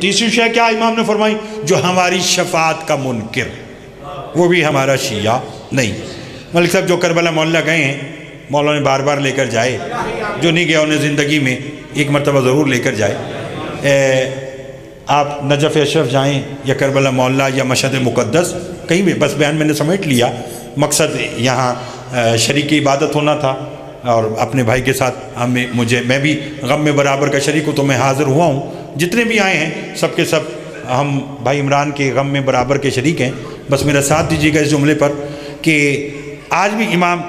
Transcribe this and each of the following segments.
तीसरी शय क्या इमाम ने फरमाई? जो हमारी शफात का मुनकर। वो भी हमारा शिया नहीं। मलिक साहब जो करबला मोहल्ला गए हैं मौला ने बार बार लेकर जाए। जो नहीं गया उन्हें ज़िंदगी में एक मरतबा ज़रूर लेकर जाए। ए, आप नजफ़ अशरफ जाएँ या करबला मोहल्ला या मशद मुक़दस कहीं भी बस बयान मैंने समेट लिया। मकसद यहाँ शरीक इबादत होना था और अपने भाई के साथ हमें मुझे मैं भी गम में बराबर का शरीक हूँ तो मैं हाज़िर हुआ हूँ। जितने भी आए हैं सब के सब हम भाई इमरान के गम में बराबर के शरीक हैं। बस मेरा साथ दीजिएगा इस जुमले पर कि आज भी इमाम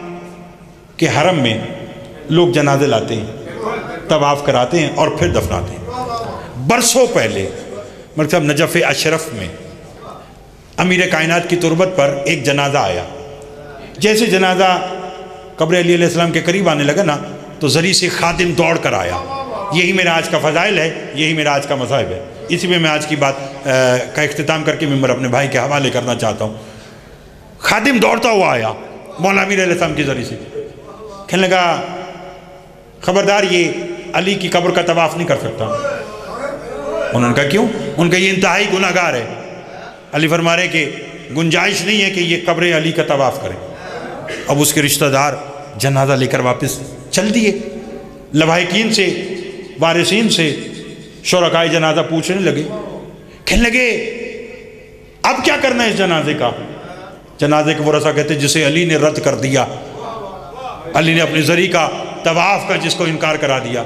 के हरम में लोग जनाजे लाते हैं, तवाफ़ कराते हैं और फिर दफनाते हैं। बरसों पहले मतलब नजफ़ अशरफ में अमीर कायनात की तुरबत पर एक जनाजा आया। जैसे जनाजा कब्र अली के करीब आने लगा ना तो जरी से खादिम दौड़ कर आया। यही मेरा आज का फ़जाइल है यही मेरा आज का मसाहब है। इसी में मैं आज की बात आ, का अख्ताम करके मेंबर अपने भाई के हवाले करना चाहता हूँ। खादिम दौड़ता हुआ आया मौला अमीर अलैहिस्सलाम के ज़रिए से। कहने लगा खबरदार ये अली की कब्र का तवाफ़ नहीं कर सकता। उन्होंने कहा क्यों? उनका ये इंतहाई गुनागार है। अली फरमा रहे कि गुंजाइश नहीं है कि ये कब्र अली का तवाफ़ करें। अब उसके रिश्तेदार जनाजा लेकर वापस चल दिए। लवाकिन से वारसिन से शरकाय जनाजा पूछने लगे। कहने लगे, अब क्या करना है इस जनाजे का? जनाजे के वरसा कहते, जिसे अली ने रद्द कर दिया। अली ने अपने जरी का तवाफ़ का जिसको इनकार करा दिया।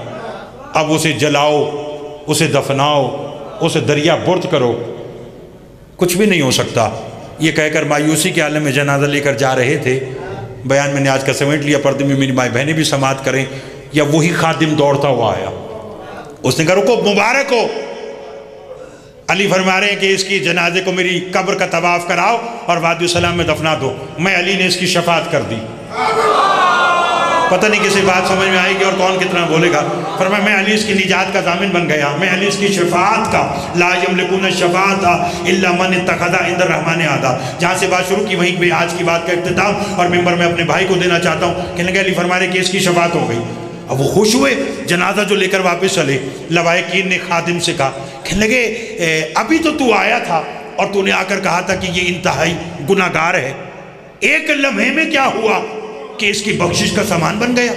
अब उसे जलाओ, उसे दफनाओ, उसे दरिया बुर्द करो। कुछ भी नहीं हो सकता। ये कहकर मायूसी के आलम में जनाजा लेकर जा रहे थे। बयान मैंने आज का समेट लिया, पर्दे में मेरी माई बहनें भी समात करें, या वही खादिम दौड़ता हुआ आया। उसने कहा, रुको, मुबारक हो। अली फरमा रहे हैं कि इसकी जनाजे को मेरी कब्र का तवाफ़ कराओ और वादुसलाम में दफना दो। मैं अली ने इसकी शफात कर दी। पता नहीं किसी बात समझ में आएगी और कौन कितना बोलेगा। पर मैं मैं अली इसकी निजात का जामिन बन गया। मैं अली इसकी शफात का लाजम लकुन शफात मन तखदा इंदर रहमान आदा। जहाँ से बात शुरू की, वहीं पे आज की बात का अख्ताम और मेंबर मैं अपने भाई को देना चाहता हूँ। कहने लगे, अली फरमाने की इसकी शफात हो गई। अब वो खुश हुए, जनाजा जो लेकर वापस चले लवाकिन ने खादिम से कहा, कहने लगे अभी तो तू आया था और तूने आकर कहा था कि ये इंतहाई गुनागार है। एक लम्हे में क्या हुआ कि इसकी बख्शिश का सामान बन गया?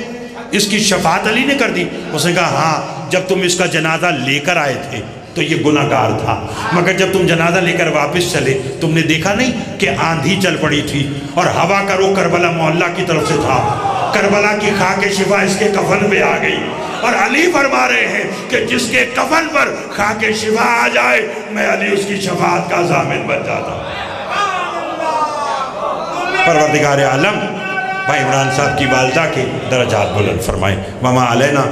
इसकी शफात अली ने कर दी? उसने कहा हाँ जब तुम इसका जनाजा लेकर आए थे तो ये गुनागार था। मगर जब तुम जनाजा लेकर वापस चले, तुमने देखा नहीं कि आंधी चल पड़ी थी और हवा का रुख करबला मोहल्ला की तरफ़ से था? करबला की खा के शिफा इसके कफन पे आ गई। और अली फरमा रहे हैं कि जिसके कफन पर खा के शिफा आ जाए, मैं अली उसकी शफात का जामिन बन जाता। परवरदिगार आलम, भाई इमरान साहब की वालदा के दर्जात बुलंद फरमाए। ममा अलैना